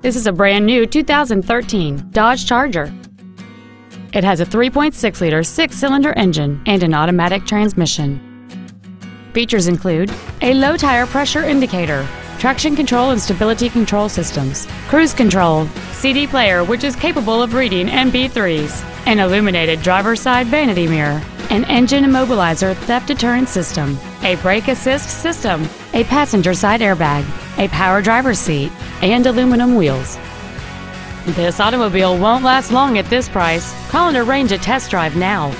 This is a brand new 2013 Dodge Charger. It has a 3.6-liter six-cylinder engine and an automatic transmission. Features include a low tire pressure indicator, traction control and stability control systems, cruise control, CD player which is capable of reading MP3s, an illuminated driver's side vanity mirror, an engine immobilizer theft deterrent system, a brake assist system, a passenger side airbag, a power driver's seat, and aluminum wheels. This automobile won't last long at this price. Call and arrange a test drive now.